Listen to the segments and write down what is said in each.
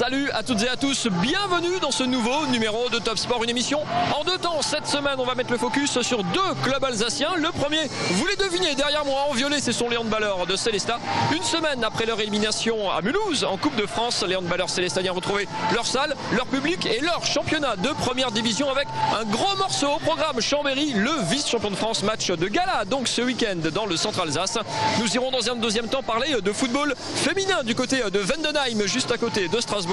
Salut à toutes et à tous, bienvenue dans ce nouveau numéro de Top Sport, une émission en deux temps. Cette semaine, on va mettre le focus sur deux clubs alsaciens. Le premier, vous les devinez, derrière moi en violet, c'est son Léon de Balleur de Célestat. Une semaine après leur élimination à Mulhouse en Coupe de France, Léon de Balleur Célestadiens retrouvé leur salle, leur public et leur championnat de première division avec un gros morceau au programme Chambéry, le vice-champion de France, match de gala donc ce week-end dans le centre Alsace. Nous irons dans un deuxième temps parler de football féminin du côté de Vendenheim, juste à côté de Strasbourg.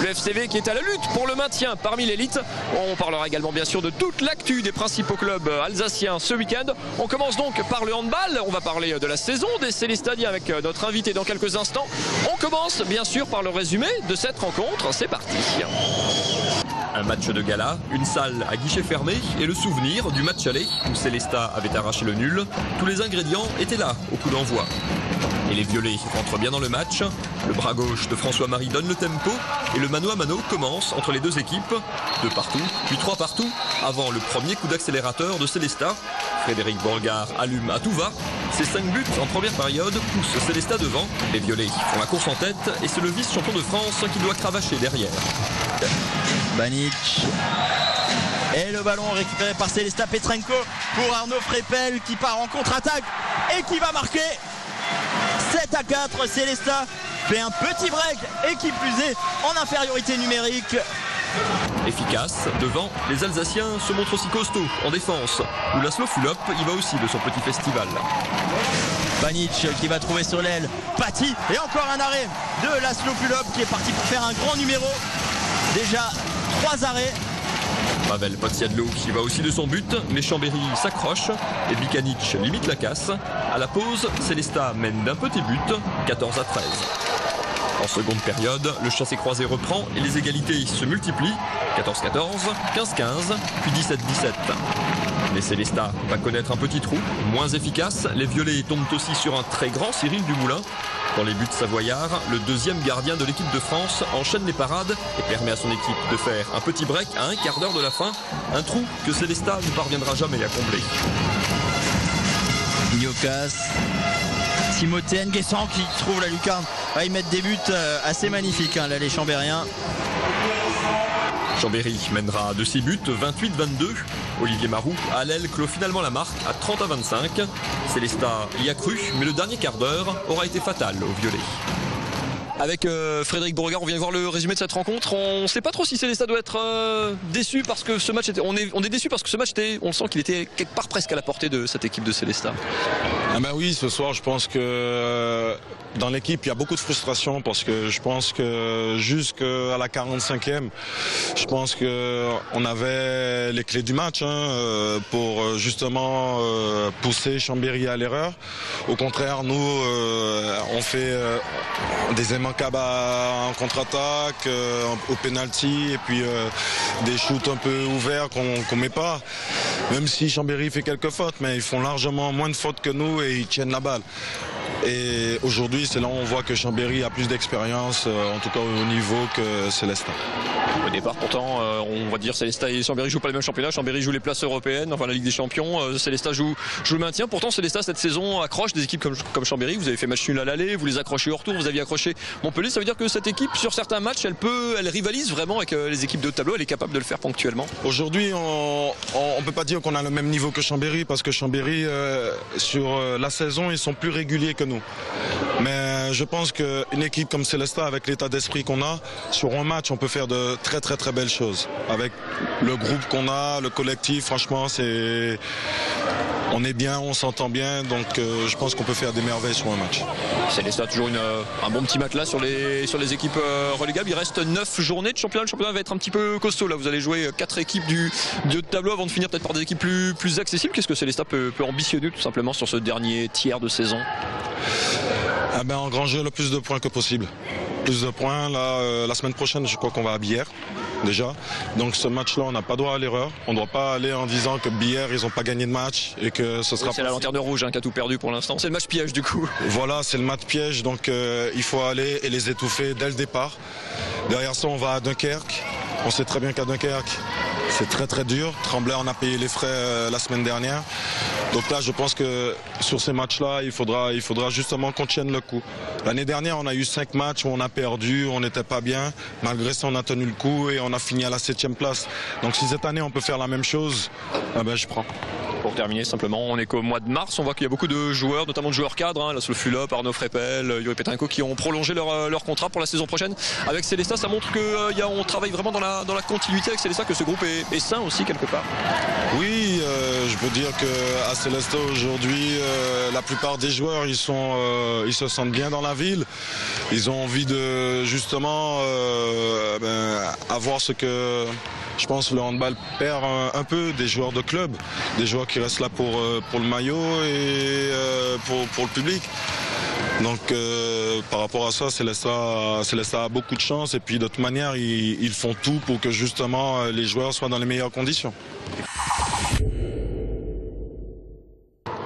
Le FCV qui est à la lutte pour le maintien parmi l'élite. On parlera également bien sûr de toute l'actu des principaux clubs alsaciens ce week-end. On commence donc par le handball. On va parler de la saison des Célestadiens avec notre invité dans quelques instants. On commence bien sûr par le résumé de cette rencontre. C'est parti. Un match de gala, une salle à guichet fermé et le souvenir du match aller où Célestat avait arraché le nul. Tous les ingrédients étaient là au coup d'envoi. Et les violets rentrent bien dans le match. Le bras gauche de François-Marie donne le tempo et le mano à mano commence entre les deux équipes. Deux partout, puis trois partout, avant le premier coup d'accélérateur de Célestat. Frédéric Borgard allume à tout va. Ses cinq buts en première période poussent Célestat devant. Les violets font la course en tête et c'est le vice-champion de France qui doit cravacher derrière. Banic. Et le ballon récupéré par Célestat Petrenko pour Arnaud Frépel qui part en contre-attaque et qui va marquer 7 à 4. Célestat fait un petit break et qui plus est en infériorité numérique. Efficace, devant, les Alsaciens se montrent aussi costauds en défense, Laszlo Fulop y va aussi de son petit festival. Banic qui va trouver sur l'aile Patti et encore un arrêt de Laszlo Fulop qui est parti pour faire un grand numéro. Déjà trois arrêts. Pavel Potsiadlo qui va aussi de son but, mais Chambéry s'accroche et Bikanic limite la casse. À la pause, Célestat mène d'un petit but, 14 à 13. En seconde période, le chassé-croisé reprend et les égalités se multiplient. 14-14, 15-15, puis 17-17. Mais Célestat va connaître un petit trou, moins efficace. Les violets tombent aussi sur un très grand Cyril Dumoulin. Dans les buts savoyards, le deuxième gardien de l'équipe de France enchaîne les parades et permet à son équipe de faire un petit break à un quart d'heure de la fin. Un trou que Célestat ne parviendra jamais à combler. Nguessan qui trouve la lucarne. Va y mettre des buts assez magnifiques, hein, là, les Chambériens. Chambéry mènera de 6 buts, 28-22. Olivier Marou à l'aile clôt finalement la marque à 30 à 25. Célestat y a cru, mais le dernier quart d'heure aura été fatal au violet. Avec euh, Frédéric Beauregard, on vient de voir le résumé de cette rencontre. On ne sait pas trop si Célestat doit être euh, déçu parce que ce match était. On est, on est déçu parce que ce match était. On sent qu'il était quelque part presque à la portée de cette équipe de Célestat. Ah ben oui, ce soir, je pense que dans l'équipe, il y a beaucoup de frustration parce que je pense que jusqu'à la 45e, je pense que on avait les clés du match hein, pour justement pousser Chambéry à l'erreur. Au contraire, nous, on fait des immanquables en contre-attaque, au penalty et puis des shoots un peu ouverts qu'on ne met pas. Même si Chambéry fait quelques fautes, mais ils font largement moins de fautes que nous et ils tiennent la balle. Et aujourd'hui, c'est là où on voit que Chambéry a plus d'expérience, en tout cas au niveau que Célestin. Au départ, pourtant, euh, on va dire Célestat et Chambéry jouent pas les mêmes championnats. Chambéry joue les places européennes, enfin la Ligue des Champions. Euh, Célestat joue, joue le maintien. Pourtant, Célestat cette saison accroche des équipes comme, Chambéry. Vous avez fait match nul à l'aller, vous les accrochez au retour, vous aviez accroché Montpellier. Ça veut dire que cette équipe, sur certains matchs, elle peut, elle rivalise vraiment avec euh, les équipes de tableau. Elle est capable de le faire ponctuellement. Aujourd'hui, on, on, peut pas dire qu'on a le même niveau que Chambéry parce que Chambéry, sur la saison, ils sont plus réguliers que nous. Mais je pense qu'une équipe comme Célestat, avec l'état d'esprit qu'on a, sur un match, on peut faire de très très très belles choses. Avec le groupe qu'on a, le collectif, franchement, c'est on est bien, on s'entend bien, donc euh, je pense qu'on peut faire des merveilles sur un match. Célestat toujours une, un bon petit matelas sur les, sur les équipes euh, relégables. Il reste 9 journées de championnat. Le championnat va être un petit peu costaud. Là, vous allez jouer 4 équipes du, du tableau avant de finir peut-être par des équipes plus, plus accessibles. Qu'est-ce que Célestat peut, peut ambitionner tout simplement sur ce dernier tiers de saison? Ah ben, engranger le plus de points que possible. Plus de points, là, euh, la semaine prochaine, je crois qu'on va à Bière, déjà. Donc ce match-là, on n'a pas droit à l'erreur. On ne doit pas aller en disant que Bière, ils n'ont pas gagné de match et que ce sera... C'est la lanterne rouge hein, qui a tout perdu pour l'instant. C'est le match piège, du coup. Voilà, c'est le match piège, donc euh, il faut aller et les étouffer dès le départ. Derrière ça, on va à Dunkerque. On sait très bien qu'à Dunkerque, c'est très très dur. Tremblay en a payé les frais euh, la semaine dernière. Donc là, je pense que sur ces matchs-là, il faudra, il faudra justement qu'on tienne le coup. L'année dernière, on a eu cinq matchs où on a perdu, on n'était pas bien. Malgré ça, on a tenu le coup et on a fini à la septième place. Donc si cette année, on peut faire la même chose, eh ben, je prends. Pour terminer simplement, on est qu'au mois de mars, on voit qu'il y a beaucoup de joueurs, notamment de joueurs cadres, hein, là Fulop, Arnaud Frepel, Yuri Petrenko, qui ont prolongé leur, leur, contrat pour la saison prochaine. Avec Célesta, ça montre qu'on euh, travaille vraiment dans la, dans la continuité avec Célesta, que ce groupe est, est sain aussi quelque part. Oui, euh, je peux dire qu'à Célesta aujourd'hui, euh, la plupart des joueurs, euh, ils se sentent bien dans la ville. Ils ont envie de justement euh, ben, avoir ce que je pense le handball perd un, peu des joueurs de club, des joueurs qui restent là pour, euh, pour le maillot et euh, pour, le public. Donc euh, par rapport à ça, Célesta, Célesta a beaucoup de chance et puis toute manière, ils font tout pour que justement les joueurs soient dans les meilleures conditions.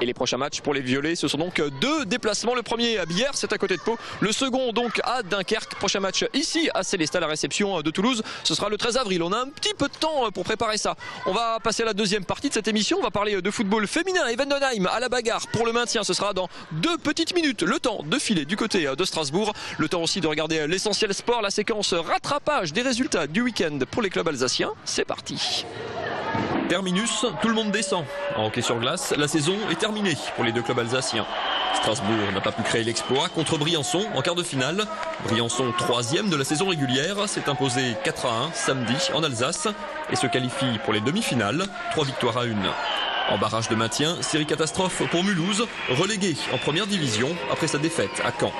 Et les prochains matchs pour les Violets, ce sont donc deux déplacements. Le premier à Bière, c'est à côté de Pau. Le second donc à Dunkerque. Prochain match ici à Célestat, la réception de Toulouse. Ce sera le 13 avril. On a un petit peu de temps pour préparer ça. On va passer à la deuxième partie de cette émission. On va parler de football féminin. Evendenheim à la bagarre pour le maintien. Ce sera dans deux petites minutes. Le temps de filer du côté de Strasbourg. Le temps aussi de regarder l'essentiel sport, la séquence rattrapage des résultats du week-end pour les clubs alsaciens. C'est parti. Terminus, tout le monde descend. En hockey sur glace, la saison est terminée pour les deux clubs alsaciens. Strasbourg n'a pas pu créer l'exploit contre Briançon en quart de finale. Briançon, troisième de la saison régulière, s'est imposé 4 à 1 samedi en Alsace et se qualifie pour les demi-finales, trois victoires à une. En barrage de maintien, série catastrophe pour Mulhouse, relégué en première division après sa défaite à Caen.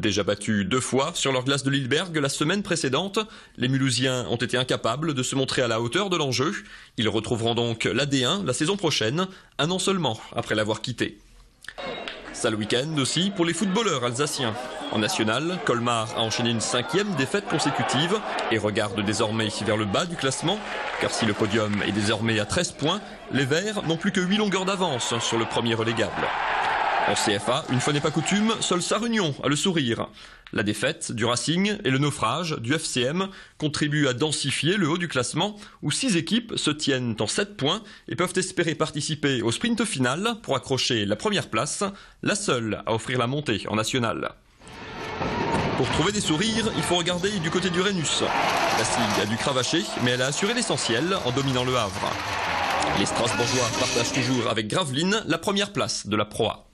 Déjà battus deux fois sur leur glace de Lilleberg la semaine précédente, les Mulhousiens ont été incapables de se montrer à la hauteur de l'enjeu. Ils retrouveront donc l'AD1 la saison prochaine, un an seulement après l'avoir quitté. Sale week-end aussi pour les footballeurs alsaciens. En national, Colmar a enchaîné une cinquième défaite consécutive et regarde désormais vers le bas du classement, car si le podium est désormais à 13 points, les Verts n'ont plus que 8 longueurs d'avance sur le premier relégable. En CFA, une fois n'est pas coutume, seule sa réunion a le sourire. La défaite du Racing et le naufrage du FCM contribuent à densifier le haut du classement où six équipes se tiennent en 7 points et peuvent espérer participer au sprint final pour accrocher la première place, la seule à offrir la montée en national. Pour trouver des sourires, il faut regarder du côté du Rhenus. La SIG a dû cravacher, mais elle a assuré l'essentiel en dominant le Havre. Les Strasbourgeois partagent toujours avec Gravelines la première place de la proie.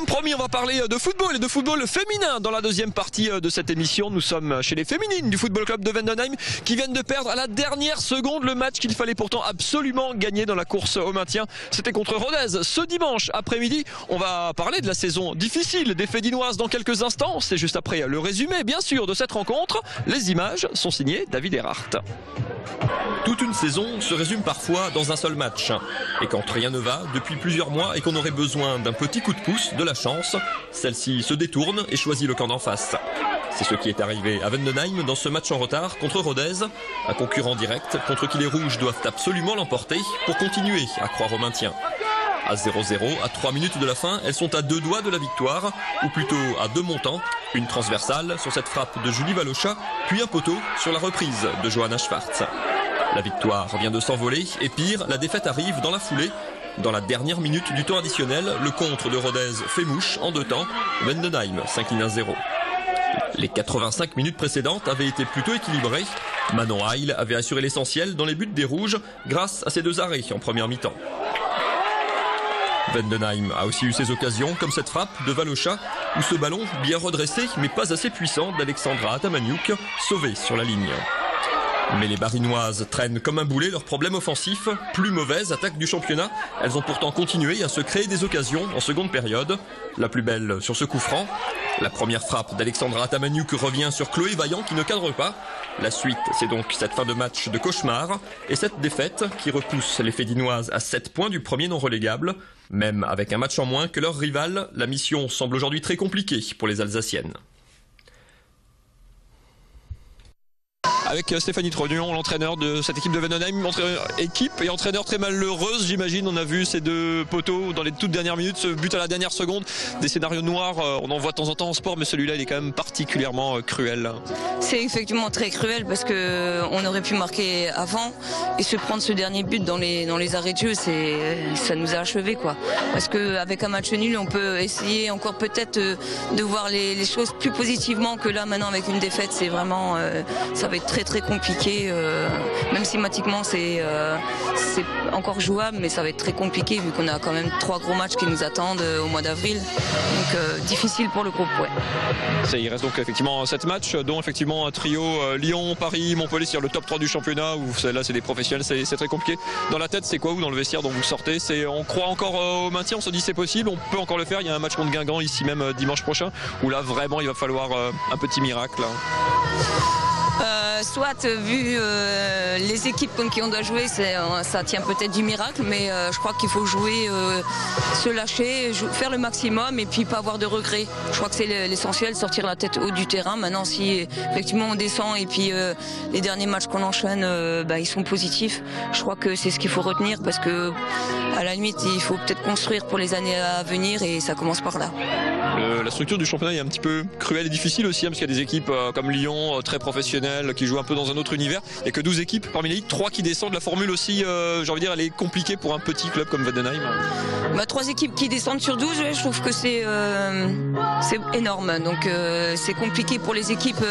Comme promis, on va parler de football et de football féminin dans la deuxième partie de cette émission. Nous sommes chez les féminines du football club de Vendenheim qui viennent de perdre à la dernière seconde le match qu'il fallait pourtant absolument gagner dans la course au maintien. C'était contre Rodez ce dimanche après-midi. On va parler de la saison difficile des Fédinoises dans quelques instants. C'est juste après le résumé, bien sûr, de cette rencontre. Les images sont signées David Erhardt. Toute une saison se résume parfois dans un seul match. Et quand rien ne va depuis plusieurs mois et qu'on aurait besoin d'un petit coup de pouce, de la chance, celle-ci se détourne et choisit le camp d'en face. C'est ce qui est arrivé à Vendenheim dans ce match en retard contre Rodez, un concurrent direct contre qui les Rouges doivent absolument l'emporter pour continuer à croire au maintien. À 0-0, à 3 minutes de la fin, elles sont à deux doigts de la victoire, ou plutôt à deux montants, une transversale sur cette frappe de Julie Valocha, puis un poteau sur la reprise de Johanna Schwartz. La victoire vient de s'envoler, et pire, la défaite arrive dans la foulée. Dans la dernière minute du temps additionnel, le contre de Rodez fait mouche en deux temps. Vendenheim s'incline à 0. Les 85 minutes précédentes avaient été plutôt équilibrées. Manon Heil avait assuré l'essentiel dans les buts des Rouges grâce à ses deux arrêts en première mi-temps. Vendenheim a aussi eu ses occasions, comme cette frappe de Valocha, où ce ballon, bien redressé mais pas assez puissant d'Alexandra Atamaniuk, sauvé sur la ligne. Mais les Barinoises traînent comme un boulet leurs problèmes offensifs, plus mauvaise attaque du championnat. Elles ont pourtant continué à se créer des occasions en seconde période. La plus belle sur ce coup franc. La première frappe d'Alexandra Tamaniuk revient sur Chloé Vaillant qui ne cadre pas. La suite, c'est donc cette fin de match de cauchemar et cette défaite qui repousse les Fédinoises à 7 points du premier non relégable. Même avec un match en moins que leur rival, la mission semble aujourd'hui très compliquée pour les Alsaciennes. Avec Stéphanie Trognon, l'entraîneur de cette équipe de Vendenheim, équipe et entraîneur très malheureuse, j'imagine. On a vu ces deux poteaux dans les toutes dernières minutes, ce but à la dernière seconde, des scénarios noirs. On en voit de temps en temps en sport, mais celui-là, il est quand même particulièrement cruel. C'est effectivement très cruel parce que on aurait pu marquer avant et se prendre ce dernier but dans les dans les arrêts de jeu, ça nous a achevé quoi. Parce qu'avec un match nul, on peut essayer encore peut-être euh, de voir les, choses plus positivement que là maintenant avec une défaite, c'est vraiment euh, ça va être très très compliqué. Euh, même schématiquement, c'est c'est encore jouable, mais ça va être très compliqué vu qu'on a quand même trois gros matchs qui nous attendent au mois d'avril. Donc difficile pour le groupe. Ouais. il reste donc effectivement sept matchs, dont effectivement un trio Lyon, Paris, Montpellier, sur le top 3 du championnat. Où là, c'est des professionnels, c'est très compliqué. Dans la tête, c'est quoi vous dans le vestiaire dont vous sortez? C'est on croit encore au maintien, on se dit c'est possible, on peut encore le faire. Il y a un match contre Guingamp ici même euh, dimanche prochain où là vraiment il va falloir euh, un petit miracle. Hein. Euh, soit vu euh, les équipes contre qui on doit jouer, euh, ça tient peut-être du miracle, mais je crois qu'il faut jouer, se lâcher, faire le maximum et puis pas avoir de regrets. Je crois que c'est l'essentiel, sortir la tête haut du terrain. Maintenant, si effectivement on descend et puis les derniers matchs qu'on enchaîne, bah, ils sont positifs, je crois que c'est ce qu'il faut retenir parce que à la limite, il faut peut-être construire pour les années à venir et ça commence par là. la structure du championnat est un petit peu cruelle et difficile aussi, hein, parce qu'il y a des équipes comme Lyon, très professionnelles, qui jouent un peu dans un autre univers. Il n'y a que 12 équipes parmi les 3 qui descendent. La formule aussi, euh, j'ai envie de dire, elle est compliquée pour un petit club comme Wadenheim. Bah, 3 équipes qui descendent sur 12, je trouve que c'est euh, énorme. Donc euh, c'est compliqué pour les équipes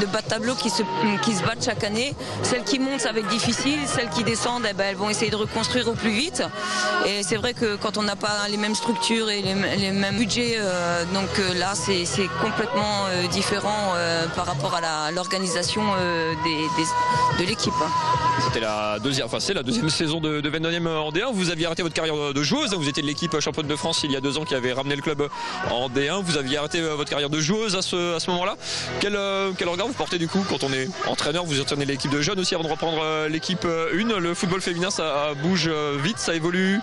de bas de tableau qui se, qui se battent chaque année. Celles qui montent, ça va être difficile. Celles qui descendent, eh ben, elles vont essayer de reconstruire au plus vite. Et c'est vrai que quand on n'a pas les mêmes structures et les, mêmes budgets, donc là c'est complètement différent par rapport à l'organisation de l'équipe. C'était la deuxième, enfin c'est la deuxième saison de, de 29e en D1. Vous aviez arrêté votre carrière de joueuse. Vous étiez de l'équipe championne de France il y a deux ans qui avait ramené le club en D1. Vous aviez arrêté euh, votre carrière de joueuse à ce, à ce moment-là. Quel, euh, quel regard vous portez du coup quand on est entraîneur? Vous entraînez l'équipe de jeunes aussi avant de reprendre euh, l'équipe 1. Le football féminin ça bouge vite, ça évolue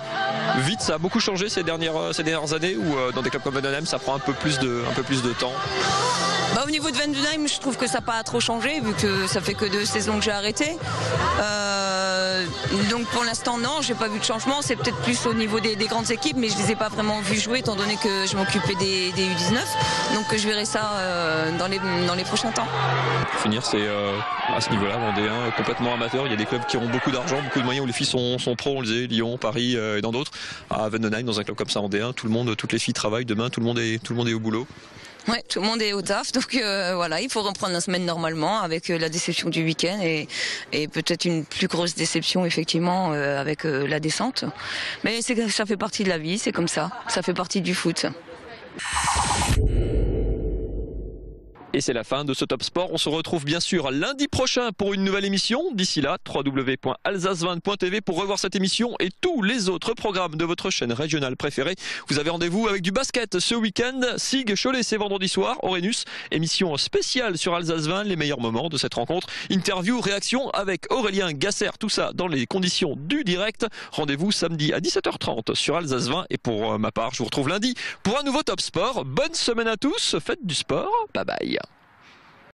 vite. Ça a beaucoup changé ces dernières, ces dernières années ou dans des clubs comme Vendenheim ça prend un peu plus de, un peu plus de temps? Bah, au niveau de Vendenheim, je trouve que ça n'a pas trop changé vu que ça fait que deux saisons que j'ai arrêté. Euh, donc pour l'instant non, j'ai pas vu de changement. C'est peut-être plus au niveau des, grandes équipes, mais je les ai pas vraiment vues jouer étant donné que je m'occupais des, U19. Donc je verrai ça euh, dans, les, dans les prochains temps. Pour finir, c'est euh, à ce niveau-là, Vendéen, complètement amateur. Il y a des clubs qui ont beaucoup d'argent, beaucoup de moyens où les filles sont, sont pro, on le disait, Lyon, Paris et dans d'autres. À Vendenheim, dans un club comme ça, Vendéen, tout le monde, toutes les filles travaillent demain, tout le monde est, tout le monde est au boulot. Ouais, tout le monde est au taf, donc euh, voilà, il faut reprendre la semaine normalement avec euh, la déception du week-end et, peut-être une plus grosse déception effectivement euh, avec la descente. Mais ça fait partie de la vie, c'est comme ça, ça fait partie du foot. Et c'est la fin de ce Top Sport. On se retrouve bien sûr lundi prochain pour une nouvelle émission. D'ici là, www.alsace20.tv pour revoir cette émission et tous les autres programmes de votre chaîne régionale préférée. Vous avez rendez-vous avec du basket ce week-end. SIG Cholet, c'est vendredi soir. Orenus, émission spéciale sur Alsace 20, les meilleurs moments de cette rencontre. Interview, réaction avec Aurélien Gasser, tout ça dans les conditions du direct. Rendez-vous samedi à 17h30 sur Alsace 20. Et pour euh, ma part, je vous retrouve lundi pour un nouveau Top Sport. Bonne semaine à tous, faites du sport. Bye bye.